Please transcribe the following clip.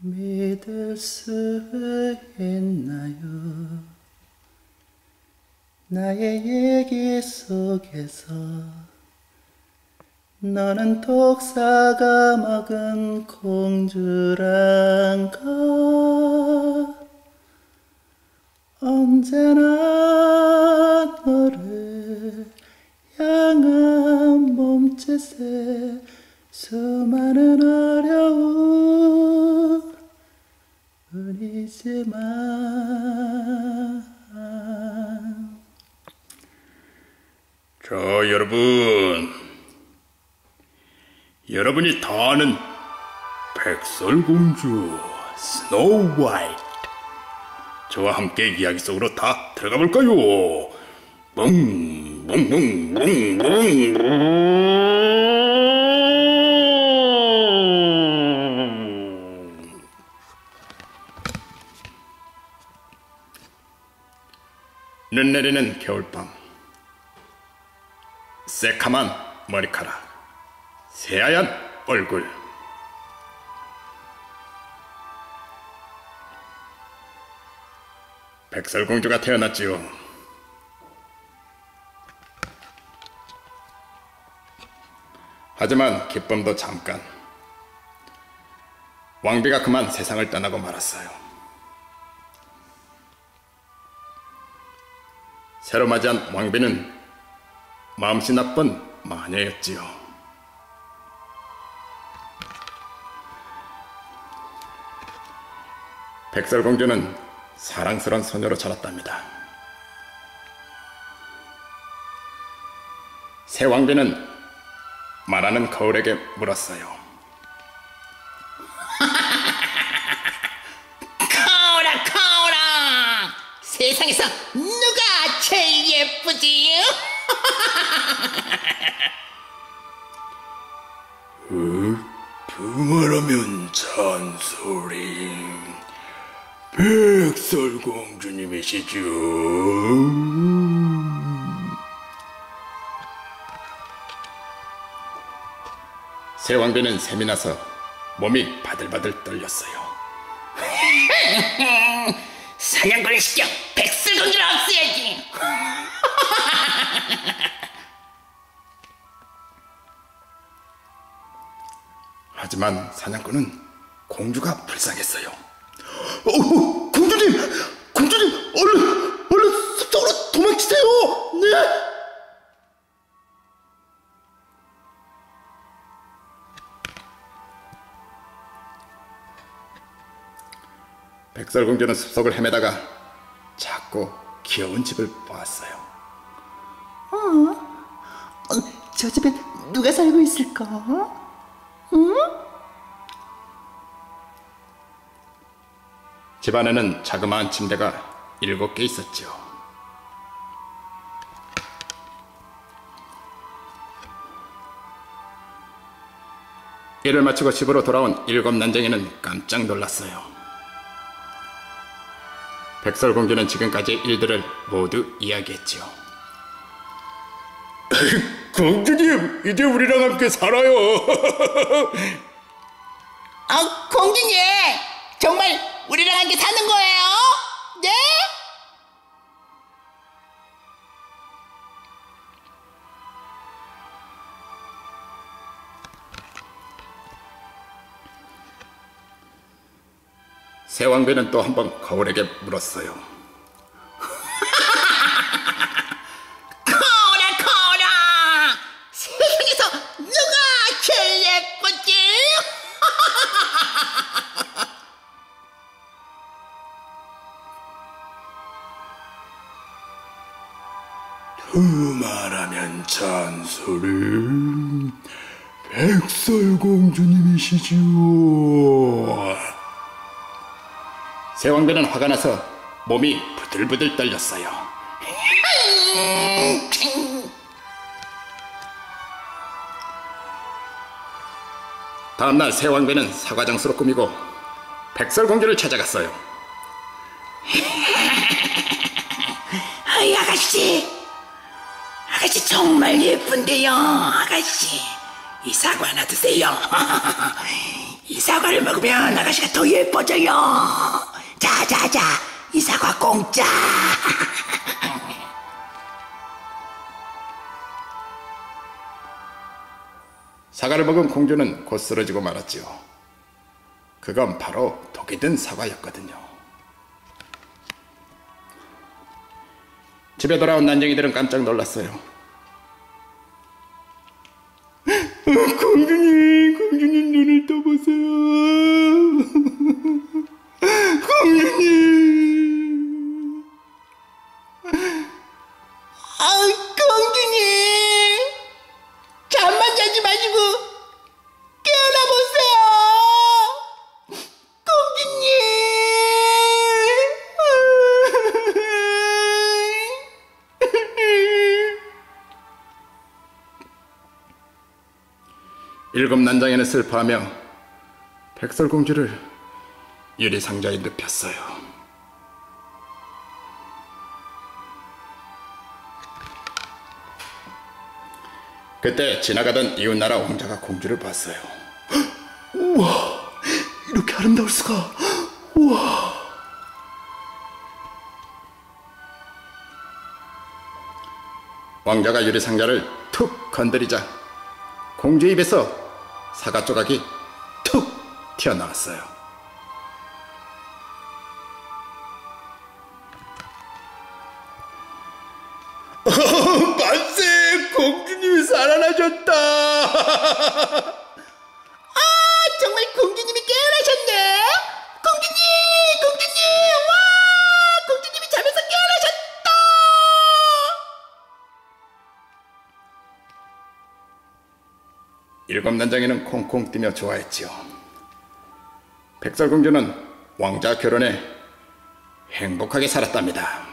믿을 수 있나요? 나의 얘기 속에서 너는 독사가 먹은 공주란가 언제나 너를 향한 몸짓에 수많은 어려움뿐이지만 자, 여러분. 여러분이 다 아는 백설공주 Snow White. 저와 함께 이야기 속으로 다 들어가 볼까요? 뭉, 뭉, 뭉, 뭉, 뭉, 뭉. 눈 내리는 겨울밤. 새카만 머리카락, 새하얀 얼굴. 백설공주가 태어났지요. 하지만 기쁨도 잠깐. 왕비가 그만 세상을 떠나고 말았어요. 새로 맞이한 왕비는 마음씨 나쁜 마녀였지요. 백설공주는 사랑스런 소녀로 자랐답니다. 새 왕비는 말하는 거울에게 물었어요. 거울아 거울아 세상에서 제일 예쁘지? 부말하면 잔소리. 백설공주님이시죠? 새 왕비는 샘이 나서 몸이 바들바들 떨렸어요. 사냥꾼을 시켜 백설공주를 없애야지 하지만 사냥꾼은 공주가 불쌍했어요. 어, 공주님! 공주님! 얼른! 얼른 숲속으로 도망치세요! 네! 백설공주는 숲속을 헤매다가 작고 귀여운 집을 보았어요. 저 집에 누가 살고 있을까? 집 안에는 자그마한 침대가 일곱 개 있었죠. 일을 마치고 집으로 돌아온 일곱 난쟁이는 깜짝 놀랐어요. 백설공주는 지금까지 일들을 모두 이야기했지요. 공주님, 이제 우리랑 함께 살아요. 아 공주님 정말 우리랑 함께 사는 거예요? 네? 새 왕비는 또 한 번 거울에게 물었어요. 말하면 잔소리 백설공주님이시죠 새왕비는 화가 나서 몸이 부들부들 떨렸어요. 다음날 새왕비는 사과장수로 꾸미고 백설공주를 찾아갔어요. 아이 아가씨 아가씨 정말 예쁜데요 아가씨 이 사과 하나 드세요 이 사과를 먹으면 아가씨가 더 예뻐져요. 자, 자, 자, 이 사과 공짜. 사과를 먹은 공주는 곧 쓰러지고 말았지요. 그건 바로 독이 든 사과였거든요. 집에 돌아온 난쟁이들은 깜짝 놀랐어요. 아우, 공주님. 잠만 자지 마시고 깨어나 보세요. 공주님. 일곱 난장에는 슬퍼하며 백설공주를 유리상자에 눕혔어요. 그때 지나가던 이웃나라 왕자가 공주를 봤어요. 이렇게 아름다울 수가. 왕자가 유리상자를 툭 건드리자 공주 입에서 사과 조각이 툭 튀어나왔어요. 만세! 공주님이 살아나셨다! 아, 정말 공주님이 깨어나셨네. 공주님, 공주님, 와, 공주님이 잠에서 깨어나셨다. 일곱 난장이는 콩콩 뛰며 좋아했지요. 백설공주는 왕자 결혼에 행복하게 살았답니다.